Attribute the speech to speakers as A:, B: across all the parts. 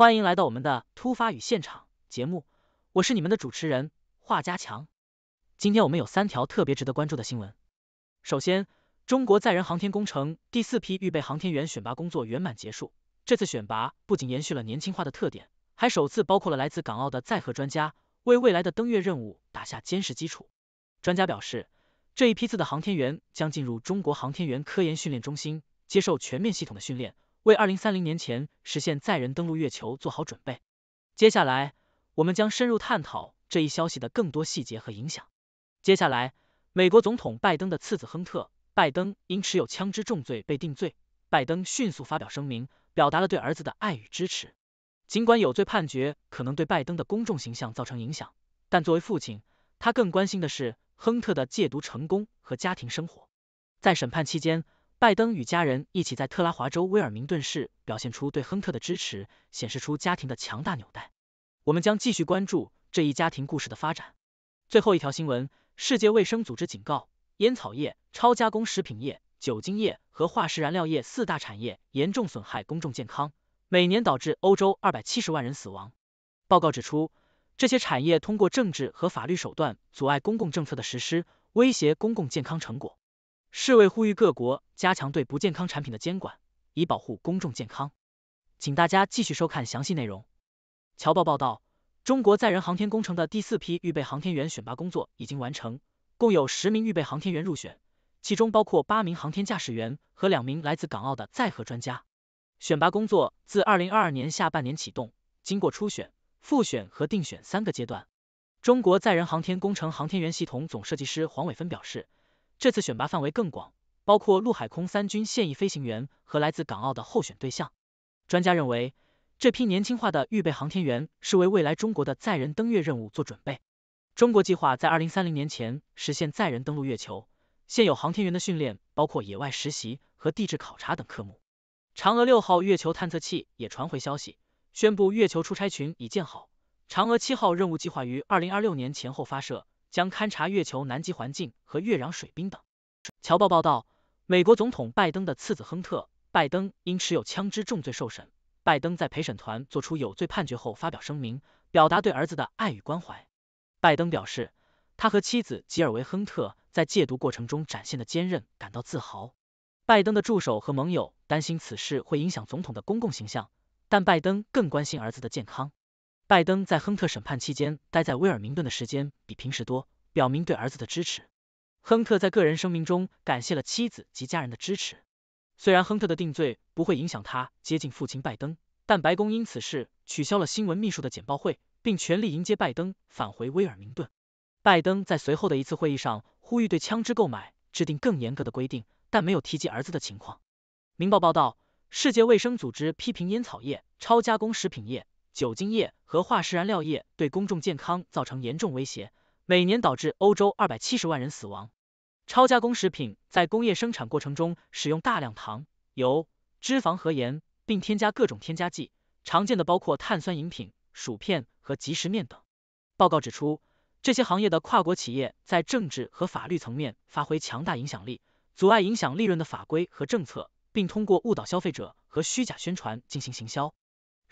A: 欢迎来到我们的突发与现场节目，我是你们的主持人华家强。今天我们有三条特别值得关注的新闻。首先，中国载人航天工程第四批预备航天员选拔工作圆满结束。这次选拔不仅延续了年轻化的特点，还首次包括了来自港澳的载荷专家，为未来的登月任务打下坚实基础。专家表示，这一批次的航天员将进入中国航天员科研训练中心，接受全面系统的训练。为二零三零年前实现载人登陆月球做好准备。接下来，我们将深入探讨这一消息的更多细节和影响。接下来，美国总统拜登的次子亨特·拜登因持有枪支重罪被定罪。拜登迅速发表声明，表达了对儿子的爱与支持。尽管有罪判决可能对拜登的公众形象造成影响，但作为父亲，他更关心的是亨特的戒毒成功和家庭生活。在审判期间。拜登与家人一起在特拉华州威尔明顿市表现出对亨特的支持，显示出家庭的强大纽带。我们将继续关注这一家庭故事的发展。最后一条新闻：世界卫生组织警告，烟草业、超加工食品业、酒精业和化石燃料业四大产业严重损害公众健康，每年导致欧洲二百七十万人死亡。报告指出，这些产业通过政治和法律手段阻碍公共政策的实施，威胁公共健康成果。世卫呼吁各国加强对不健康产品的监管，以保护公众健康。请大家继续收看详细内容。侨报报道，中国载人航天工程的第四批预备航天员选拔工作已经完成，共有十名预备航天员入选，其中包括八名航天驾驶员和两名来自港澳的载荷专家。选拔工作自二零二二年下半年启动，经过初选、复选和定选三个阶段。中国载人航天工程航天员系统总设计师黄伟芬表示。这次选拔范围更广，包括陆海空三军现役飞行员和来自港澳的候选对象。专家认为，这批年轻化的预备航天员是为未来中国的载人登月任务做准备。中国计划在二零三零年前实现载人登陆月球。现有航天员的训练包括野外实习和地质考察等科目。嫦娥六号月球探测器也传回消息，宣布月球出差群已建好。嫦娥七号任务计划于二零二六年前后发射。将勘察月球南极环境和月壤水冰等。侨报报道，美国总统拜登的次子亨特·拜登因持有枪支重罪受审。拜登在陪审团作出有罪判决后发表声明，表达对儿子的爱与关怀。拜登表示，他和妻子吉尔维·亨特在戒毒过程中展现的坚韧感到自豪。拜登的助手和盟友担心此事会影响总统的公共形象，但拜登更关心儿子的健康。拜登在亨特审判期间待在威尔明顿的时间比平时多，表明对儿子的支持。亨特在个人声明中感谢了妻子及家人的支持。虽然亨特的定罪不会影响他接近父亲拜登，但白宫因此事取消了新闻秘书的简报会，并全力迎接拜登返回威尔明顿。拜登在随后的一次会议上呼吁对枪支购买制定更严格的规定，但没有提及儿子的情况。明报报道，世界卫生组织批评烟草业、超加工食品业。酒精业和化石燃料业对公众健康造成严重威胁，每年导致欧洲二百七十万人死亡。超加工食品在工业生产过程中使用大量糖、油、脂肪和盐，并添加各种添加剂，常见的包括碳酸饮品、薯片和即食面等。报告指出，这些行业的跨国企业在政治和法律层面发挥强大影响力，阻碍影响利润的法规和政策，并通过误导消费者和虚假宣传进行行销。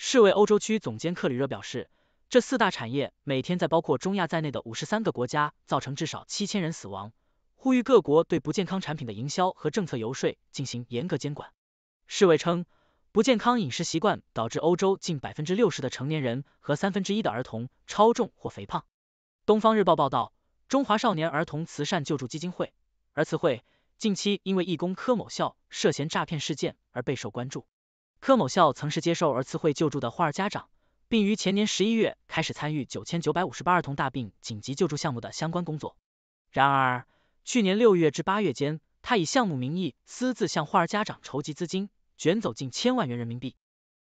A: 世卫欧洲区总监克里热表示，这四大产业每天在包括中亚在内的五十三个国家造成至少七千人死亡，呼吁各国对不健康产品的营销和政策游说进行严格监管。世卫称，不健康饮食习惯导致欧洲近百分之六十的成年人和三分之一的儿童超重或肥胖。东方日报报道，中华少年儿童慈善救助基金会儿慈会近期因为义工柯某孝涉嫌诈骗事件而备受关注。柯某校曾是接受儿慈会救助的患儿家长，并于前年十一月开始参与九千九百五十八儿童大病紧急救助项目的相关工作。然而，去年六月至八月间，他以项目名义私自向患儿家长筹集资金，卷走近千万元人民币。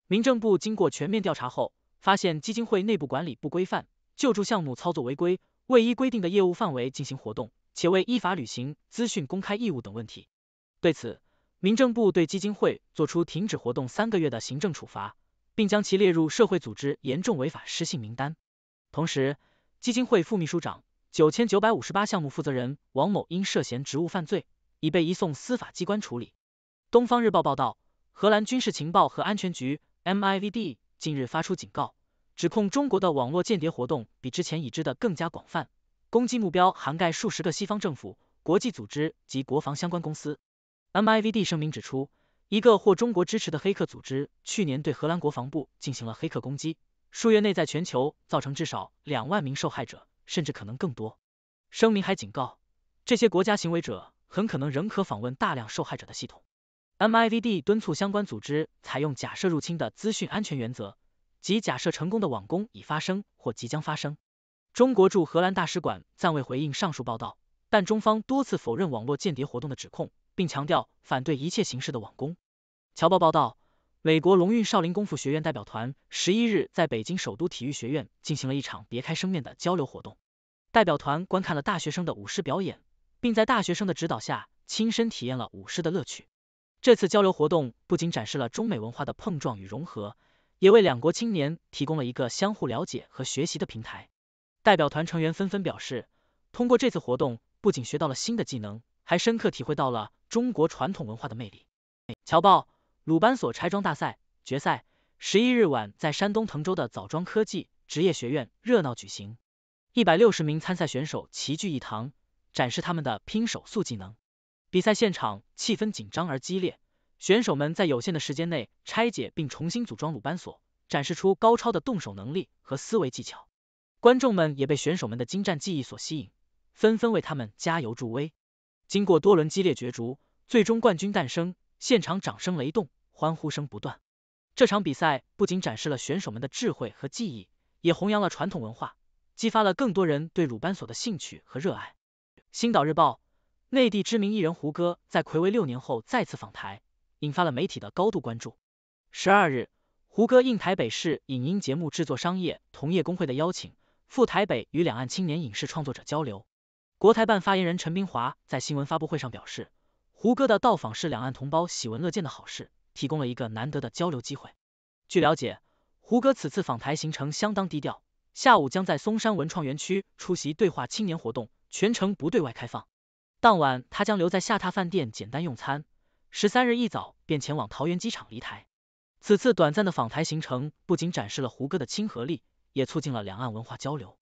A: 民政部经过全面调查后，发现基金会内部管理不规范，救助项目操作违规，未依规定的业务范围进行活动，且未依法履行资讯公开义务等问题。对此，民政部对基金会作出停止活动三个月的行政处罚，并将其列入社会组织严重违法失信名单。同时，基金会副秘书长、九千九百五十八项目负责人王某因涉嫌职务犯罪，已被移送司法机关处理。东方日报报道，荷兰军事情报和安全局 MIVD 近日发出警告，指控中国的网络间谍活动比之前已知的更加广泛，攻击目标涵盖数十个西方政府、国际组织及国防相关公司。MIVD 声明指出，一个获中国支持的黑客组织去年对荷兰国防部进行了黑客攻击，数月内在全球造成至少两万名受害者，甚至可能更多。声明还警告，这些国家行为者很可能仍可访问大量受害者的系统。MIVD 敦促相关组织采用假设入侵的资讯安全原则，即假设成功的网攻已发生或即将发生。中国驻荷兰大使馆暂未回应上述报道，但中方多次否认网络间谍活动的指控，并强调反对一切形式的网攻。侨报报道，美国龙运少林功夫学院代表团十一日在北京首都体育学院进行了一场别开生面的交流活动。代表团观看了大学生的舞狮表演，并在大学生的指导下亲身体验了舞狮的乐趣。这次交流活动不仅展示了中美文化的碰撞与融合，也为两国青年提供了一个相互了解和学习的平台。代表团成员纷纷表示，通过这次活动，不仅学到了新的技能，还深刻体会到了中国传统文化的魅力。侨报：鲁班锁拆装大赛决赛，十一日晚在山东滕州的枣庄科技职业学院热闹举行，一百六十名参赛选手齐聚一堂，展示他们的拼手速技能。比赛现场气氛紧张而激烈，选手们在有限的时间内拆解并重新组装鲁班锁，展示出高超的动手能力和思维技巧。观众们也被选手们的精湛技艺所吸引，纷纷为他们加油助威。经过多轮激烈角逐，最终冠军诞生，现场掌声雷动，欢呼声不断。这场比赛不仅展示了选手们的智慧和技艺，也弘扬了传统文化，激发了更多人对鲁班锁的兴趣和热爱。星岛日报。内地知名艺人胡歌在暌违六年后再次访台，引发了媒体的高度关注。十二日，胡歌应台北市影音节目制作商业同业工会的邀请，赴台北与两岸青年影视创作者交流。国台办发言人陈冰华在新闻发布会上表示，胡歌的到访是两岸同胞喜闻乐见的好事，提供了一个难得的交流机会。据了解，胡歌此次访台行程相当低调，下午将在松山文创园区出席对话青年活动，全程不对外开放。当晚，他将留在下榻饭店简单用餐。十三日一早便前往桃园机场离台。此次短暂的访台行程不仅展示了胡歌的亲和力，也促进了两岸文化交流。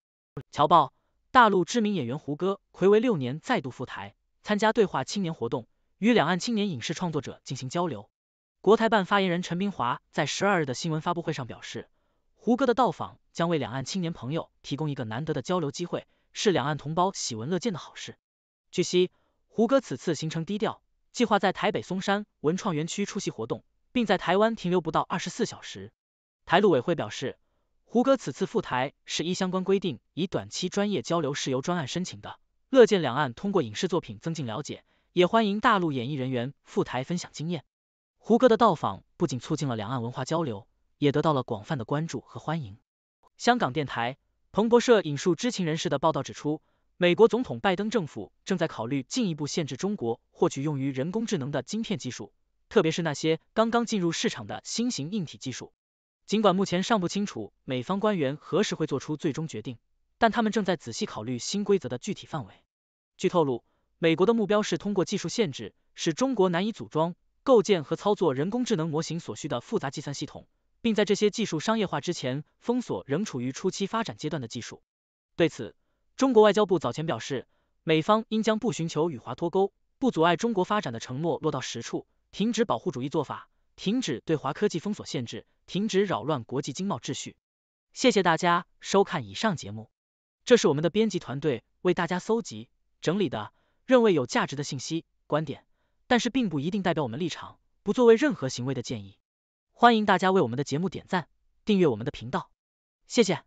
A: 侨报：大陆知名演员胡歌暌违六年再度赴台，参加对话青年活动，与两岸青年影视创作者进行交流。国台办发言人陈明华在十二日的新闻发布会上表示，胡歌的到访将为两岸青年朋友提供一个难得的交流机会，是两岸同胞喜闻乐见的好事。据悉，胡歌此次行程低调，计划在台北松山文创园区出席活动，并在台湾停留不到二十四小时。台陆委会表示，胡歌此次赴台是依相关规定，以短期专业交流事由专案申请的，乐见两岸通过影视作品增进了解，也欢迎大陆演艺人员赴台分享经验。胡歌的到访不仅促进了两岸文化交流，也得到了广泛的关注和欢迎。香港电台彭博社引述知情人士的报道指出。美国总统拜登政府正在考虑进一步限制中国获取用于人工智能的晶片技术，特别是那些刚刚进入市场的新型硬体技术。尽管目前尚不清楚美方官员何时会做出最终决定，但他们正在仔细考虑新规则的具体范围。据透露，美国的目标是通过技术限制，使中国难以组装、构建和操作人工智能模型所需的复杂计算系统，并在这些技术商业化之前封锁仍处于初期发展阶段的技术。对此，中国外交部早前表示，美方应将不寻求与华脱钩、不阻碍中国发展的承诺落到实处，停止保护主义做法，停止对华科技封锁限制，停止扰乱国际经贸秩序。谢谢大家收看以上节目，这是我们的编辑团队为大家搜集整理的认为有价值的信息观点，但是并不一定代表我们立场，不作为任何行为的建议。欢迎大家为我们的节目点赞，订阅我们的频道，谢谢。